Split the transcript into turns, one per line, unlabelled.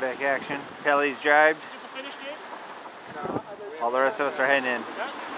deck action. Kelly's jibed. All the rest of us are heading in.